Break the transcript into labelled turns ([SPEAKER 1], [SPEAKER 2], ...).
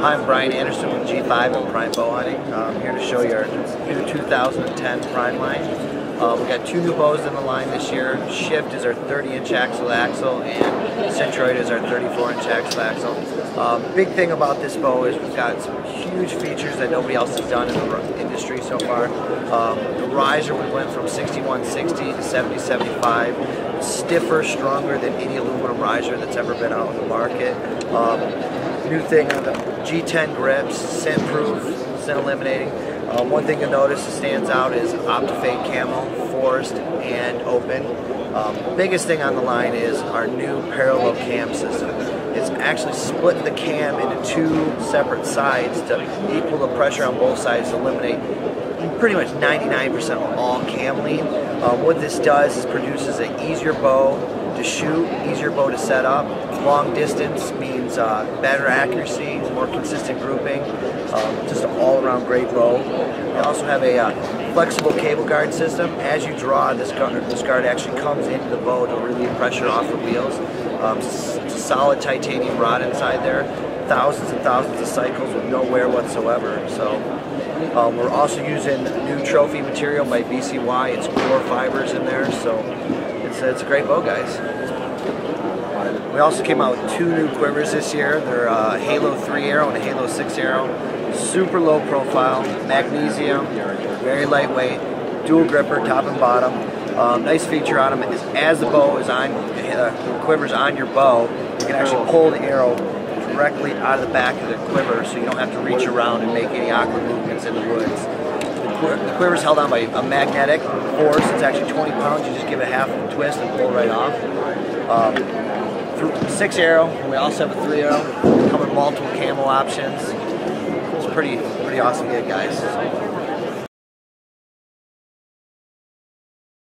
[SPEAKER 1] Hi, I'm Brian Anderson with G5 and Prime Bow Hunting. I'm here to show you our new 2010 Prime line. Uh, we got two new bows in the line this year. Shift is our 30-inch axle axle, and Centroid is our 34-inch axle axle. Um, big thing about this bow is we've got some huge features that nobody else has done in the industry so far. Um, the riser we went from 6160 to 7075, stiffer, stronger than any aluminum riser that's ever been out in the market. Um, new thing on the G10 grips, scent proof, scent eliminating. Uh, one thing you'll notice that stands out is OptiFade camo, forest and open. Um, biggest thing on the line is our new parallel cam system. It's actually split the cam into two separate sides to equal the pressure on both sides to eliminate pretty much 99% of all cam lean. Um, what this does is produces an easier bow to shoot, easier bow to set up. Long distance means uh, better accuracy, more consistent grouping, um, just an all-around great bow. We also have a uh, flexible cable guard system. As you draw, this guard, this guard actually comes into the bow to relieve pressure off the wheels. Um, solid titanium rod inside there, thousands and thousands of cycles with no wear whatsoever. So um, we're also using new trophy material by BCY. It's core fibers in there, so it's, it's a great bow, guys. We also came out with two new quivers this year. They're uh, Halo 3 arrow and Halo 6 arrow. Super low profile, magnesium, very lightweight, dual gripper, top and bottom. Um, nice feature on them is as the bow is on, uh, the quiver's on your bow, you can actually pull the arrow directly out of the back of the quiver so you don't have to reach around and make any awkward movements in the woods. The quiver is held on by a magnetic force. It's actually 20 pounds. You just give it a half a twist and pull right off. Um, six arrow. We also have a three arrow. Come with multiple camo options. It's pretty pretty awesome gig, guys.